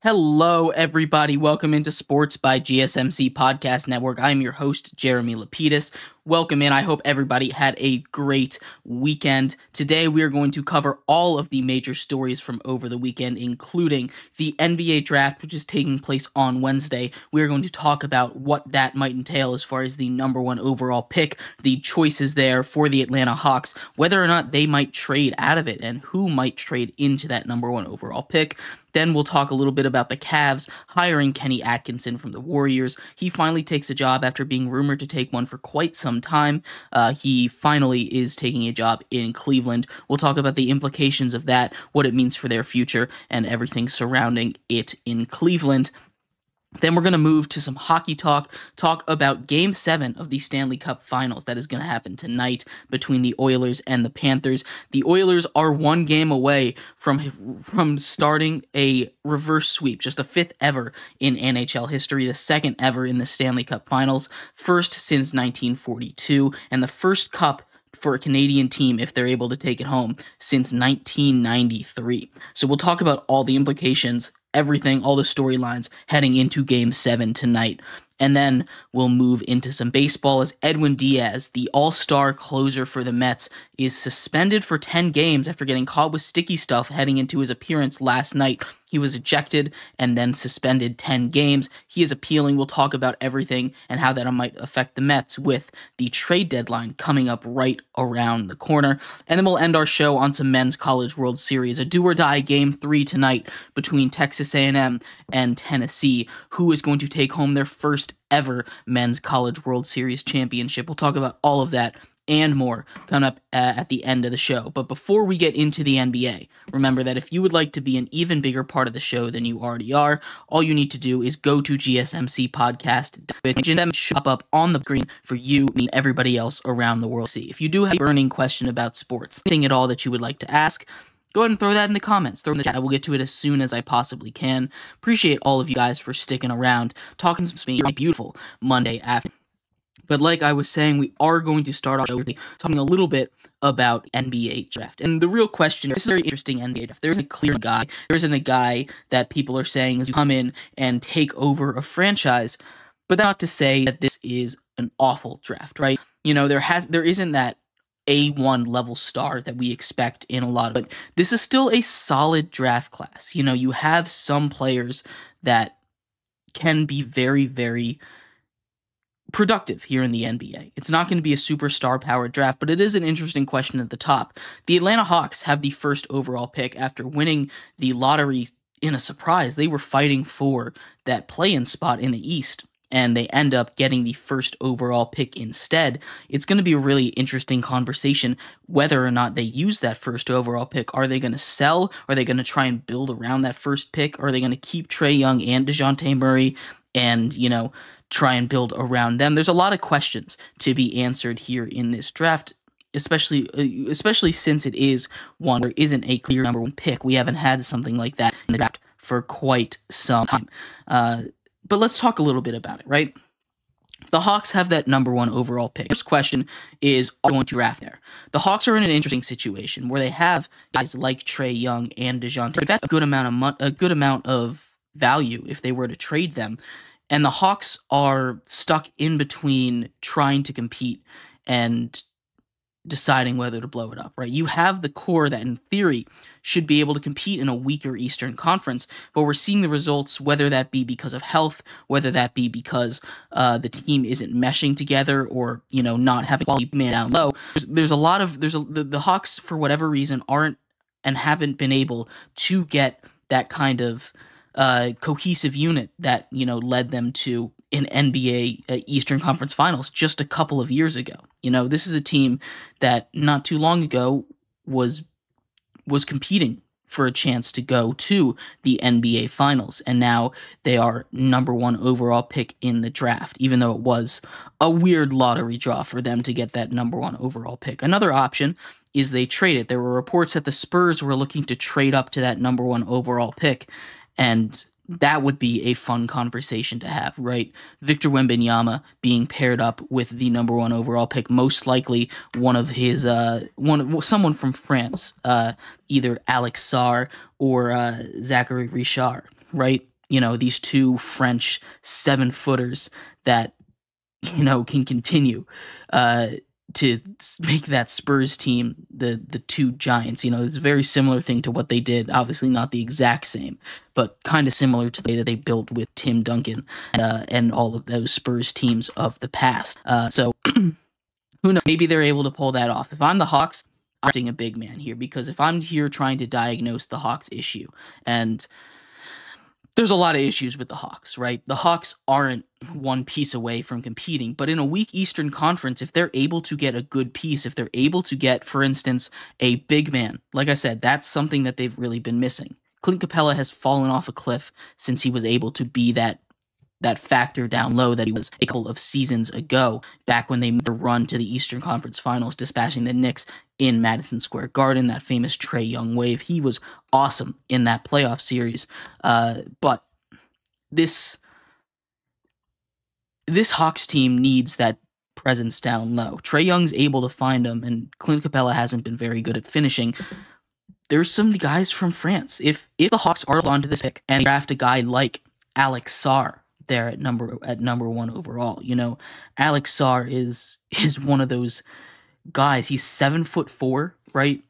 Hello, everybody. Welcome into Sports by GSMC Podcast Network. I'm your host, Jeremy Lapidus. Welcome in. I hope everybody had a great weekend. Today, we are going to cover all of the major stories from over the weekend, including the NBA draft, which is taking place on Wednesday. We are going to talk about what that might entail as far as the number one overall pick, the choices there for the Atlanta Hawks, whether or not they might trade out of it, and who might trade into that number one overall pick. Then we'll talk a little bit about the Cavs hiring Kenny Atkinson from the Warriors. He finally takes a job after being rumored to take one for quite some time. Uh, he finally is taking a job in Cleveland. We'll talk about the implications of that, what it means for their future, and everything surrounding it in Cleveland. Then we're going to move to some hockey talk, talk about game seven of the Stanley Cup finals that is going to happen tonight between the Oilers and the Panthers. The Oilers are one game away from, from starting a reverse sweep, just the fifth ever in NHL history, the second ever in the Stanley Cup finals, first since 1942, and the first cup for a Canadian team if they're able to take it home since 1993. So we'll talk about all the implications everything, all the storylines heading into game seven tonight. And then we'll move into some baseball as Edwin Diaz, the all star closer for the Mets, is suspended for 10 games after getting caught with sticky stuff heading into his appearance last night. He was ejected and then suspended 10 games. He is appealing. We'll talk about everything and how that might affect the Mets with the trade deadline coming up right around the corner. And then we'll end our show on some men's college world series, a do or die game 3 tonight between Texas A&M and Tennessee, who is going to take home their first ever men's college world series championship. We'll talk about all of that and more coming up uh, at the end of the show. But before we get into the NBA, remember that if you would like to be an even bigger part of the show than you already are, all you need to do is go to GSMC Podcast, and shop up on the screen for you and everybody else around the world. See, if you do have a burning question about sports, anything at all that you would like to ask, go ahead and throw that in the comments. Throw in the chat. I will get to it as soon as I possibly can. Appreciate all of you guys for sticking around, talking to me. Beautiful Monday afternoon. But like I was saying, we are going to start off talking a little bit about NBA draft. And the real question, this is very interesting NBA draft. There isn't a clear guy. There isn't a guy that people are saying is you come in and take over a franchise. But not to say that this is an awful draft, right? You know, there has there isn't that a1 level star that we expect in a lot of but this is still a solid draft class. You know, you have some players that can be very very productive here in the NBA. It's not going to be a superstar powered draft, but it is an interesting question at the top. The Atlanta Hawks have the first overall pick after winning the lottery in a surprise. They were fighting for that play in spot in the East. And they end up getting the first overall pick instead. It's going to be a really interesting conversation whether or not they use that first overall pick. Are they going to sell? Are they going to try and build around that first pick? Are they going to keep Trae Young and Dejounte Murray and, you know, try and build around them. There's a lot of questions to be answered here in this draft, especially uh, especially since it is one where isn't a clear number one pick. We haven't had something like that in the draft for quite some time. Uh, but let's talk a little bit about it, right? The Hawks have that number one overall pick. First question is, are going to draft there? The Hawks are in an interesting situation where they have guys like Trae Young and Dejounte. That's a good amount of a good amount of value if they were to trade them. And the Hawks are stuck in between trying to compete and deciding whether to blow it up, right? You have the core that, in theory, should be able to compete in a weaker Eastern Conference, but we're seeing the results, whether that be because of health, whether that be because uh, the team isn't meshing together, or you know not having quality man down low. There's, there's a lot of there's a, the, the Hawks for whatever reason aren't and haven't been able to get that kind of uh, cohesive unit that you know led them to an NBA uh, Eastern Conference Finals just a couple of years ago. You know, this is a team that not too long ago was was competing for a chance to go to the NBA Finals, and now they are number one overall pick in the draft. Even though it was a weird lottery draw for them to get that number one overall pick. Another option is they trade it. There were reports that the Spurs were looking to trade up to that number one overall pick and that would be a fun conversation to have, right? Victor Wembanyama being paired up with the number one overall pick, most likely one of his uh one someone from France, uh either Alex Sarr or uh, Zaccharie Risacher. right? You know, these two French seven footers that, you know, can continue uh, to make that Spurs team the the two giants. You know, it's a very similar thing to what they did. Obviously, not the exact same, but kind of similar to the way that they built with Tim Duncan uh, and all of those Spurs teams of the past. Uh, so, who knows? Maybe they're able to pull that off. If I'm the Hawks, I'm a big man here because if I'm here trying to diagnose the Hawks issue and there's a lot of issues with the Hawks, right? The Hawks aren't one piece away from competing, but in a weak Eastern Conference, if they're able to get a good piece, if they're able to get, for instance, a big man, like I said, that's something that they've really been missing. Clint Capela has fallen off a cliff since he was able to be that that factor down low that he was a couple of seasons ago, back when they made the run to the Eastern Conference Finals, dispatching the Knicks in Madison Square Garden, that famous Trae Young wave. He was awesome in that playoff series. Uh, but this this Hawks team needs that presence down low. Trae Young's able to find them, and Clint Capela hasn't been very good at finishing. There's some guys from France. If if the Hawks are onto this pick and draft a guy like Alex Sarr, there at number at number one overall. You know, Alex Sarr is is one of those guys. He's seven foot four, right?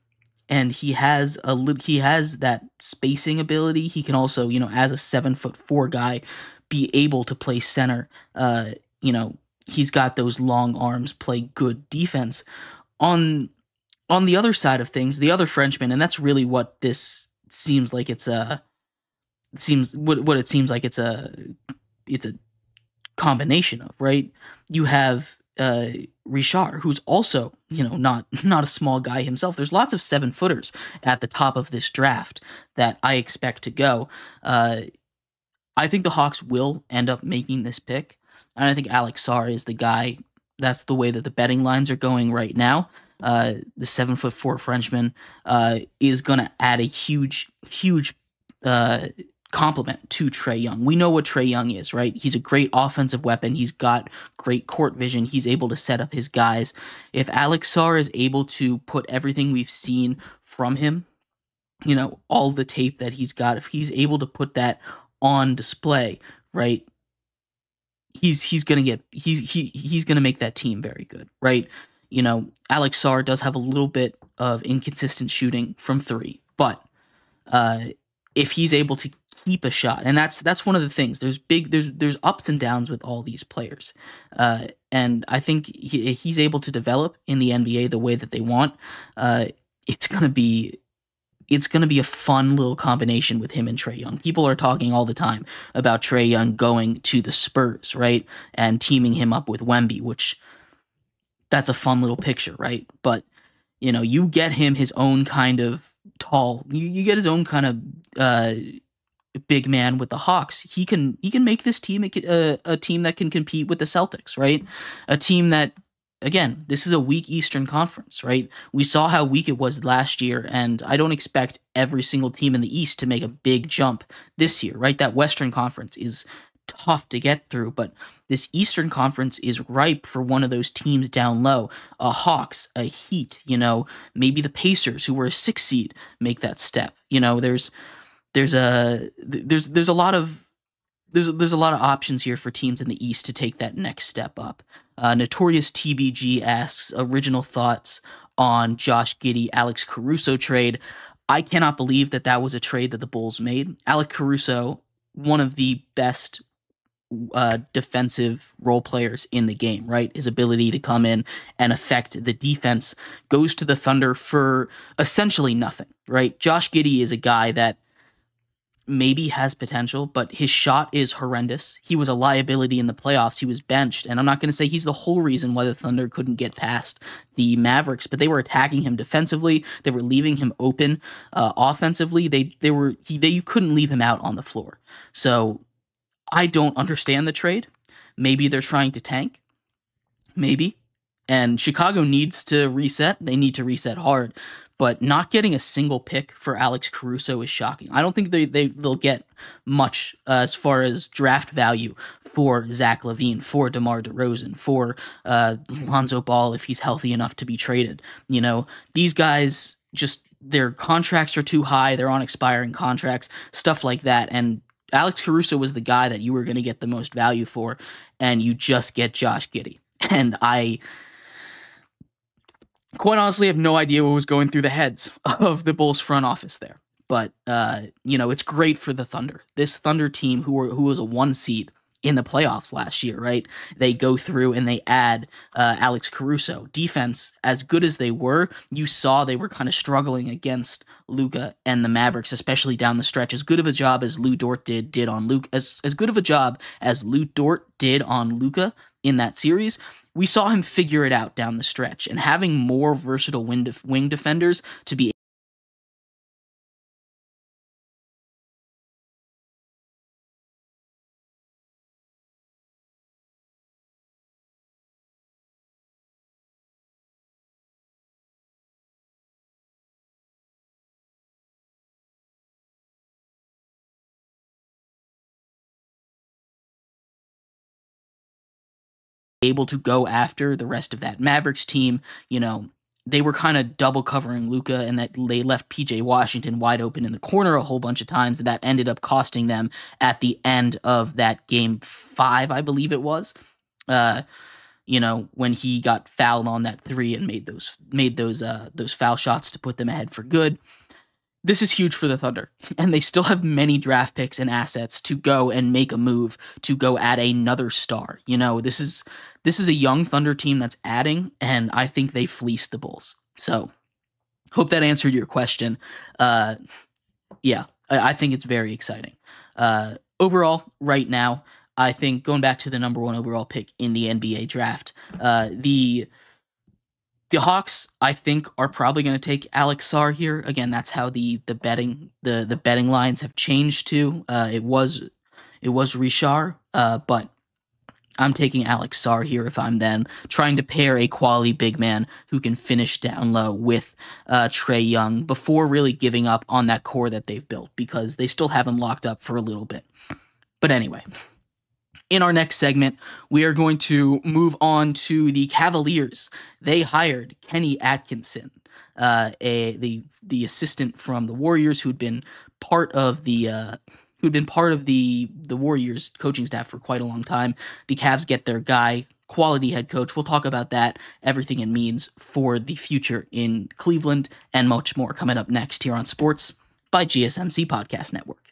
And he has a he has that spacing ability. He can also, you know, as a seven foot four guy, be able to play center. Uh, you know, he's got those long arms, play good defense. On on the other side of things, the other Frenchman, and that's really what this seems like. It's a seems what what it seems like. It's a it's a combination of right. You have uh, Risacher, who's also you know not not a small guy himself. There's lots of seven footers at the top of this draft that I expect to go. Uh, I think the Hawks will end up making this pick, and I think Alex Sarr is the guy. That's the way that the betting lines are going right now. Uh, the seven foot four Frenchman uh, is going to add a huge, huge uh, complement to Trae Young. We know what Trae Young is, right? He's a great offensive weapon. He's got great court vision. He's able to set up his guys. If Alex Sarr is able to put everything we've seen from him, you know, all the tape that he's got, if he's able to put that on display, right? He's he's gonna get he's he he's gonna make that team very good, right? You know, Alex Sarr does have a little bit of inconsistent shooting from three, but uh, if he's able to keep a shot, and that's that's one of the things. There's big there's there's ups and downs with all these players, uh, and I think he, he's able to develop in the NBA the way that they want. Uh, it's gonna be it's going to be a fun little combination with him and Trae Young. People are talking all the time about Trae Young going to the Spurs, right? And teaming him up with Wemby, which that's a fun little picture, right? But you know, you get him his own kind of tall, you, you get his own kind of uh, big man with the Hawks, he can he can make this team a, a team that can compete with the Celtics, right? A team that again, this is a weak Eastern Conference, right? We saw how weak it was last year, and I don't expect every single team in the East to make a big jump this year, right? That Western Conference is tough to get through, but this Eastern Conference is ripe for one of those teams down low. A Hawks, a Heat, you know, maybe the Pacers, who were a six seed, make that step. You know, there's there's a there's there's a lot of there's there's a lot of options here for teams in the East to take that next step up. Uh, Notorious TBG asks original thoughts on Josh Giddey Alex Caruso trade. I cannot believe that that was a trade that the Bulls made. Alex Caruso, one of the best uh, defensive role players in the game, right? His ability to come in and affect the defense goes to the Thunder for essentially nothing, right? Josh Giddey is a guy that maybe has potential, but his shot is horrendous. He was a liability in the playoffs. He was benched, and I'm not going to say he's the whole reason why the Thunder couldn't get past the Mavericks, but they were attacking him defensively. They were leaving him open uh, offensively. They they were he they you couldn't leave him out on the floor. So I don't understand the trade. Maybe they're trying to tank. Maybe. And Chicago needs to reset. They need to reset hard but not getting a single pick for Alex Caruso is shocking. I don't think they, they they'll get much uh, as far as draft value for Zach LaVine, for DeMar DeRozan, for uh, Lonzo Ball if he's healthy enough to be traded. You know, these guys just their contracts are too high. They're on expiring contracts, stuff like that, and Alex Caruso was the guy that you were going to get the most value for, and you just get Josh Giddey. And I quite honestly I have no idea what was going through the heads of the Bulls front office there. But uh, you know, it's great for the Thunder. This Thunder team, who were who was a one seed, in the playoffs last year, right? They go through and they add uh, Alex Caruso. Defense, as good as they were, you saw they were kind of struggling against Luka and the Mavericks, especially down the stretch. As good of a job as Lu Dort did did on Luke, as as good of a job as Lu Dort did on Luka in that series. We saw him figure it out down the stretch, and having more versatile wing, def- wing defenders to be able to go after the rest of that Mavericks team. You know, they were kind of double covering Luka and that they left PJ Washington wide open in the corner a whole bunch of times. And that ended up costing them at the end of that game five, I believe it was. Uh, you know, when he got fouled on that three and made those made those uh those foul shots to put them ahead for good this is huge for the Thunder, and they still have many draft picks and assets to go and make a move to go add another star. You know, this is this is a young Thunder team that's adding, and I think they fleeced the Bulls. So, hope that answered your question. Uh, yeah, I, I think it's very exciting. Uh, overall, right now, I think going back to the number one overall pick in the NBA draft, uh, the the Hawks, I think, are probably going to take Alex Sarr here. Again, that's how the the betting the the betting lines have changed to. Uh, it was it was Risacher, uh, but I'm taking Alex Sarr here if I'm then trying to pair a quality big man who can finish down low with uh, Trae Young before really giving up on that core that they've built because they still have him locked up for a little bit. But anyway, in our next segment, we are going to move on to the Cavaliers. They hired Kenny Atkinson, uh, a the the assistant from the Warriors who'd been part of the uh, who'd been part of the the Warriors coaching staff for quite a long time. The Cavs get their guy, quality head coach. We'll talk about that, everything it means for the future in Cleveland, and much more coming up next here on Sports by GSMC Podcast Network.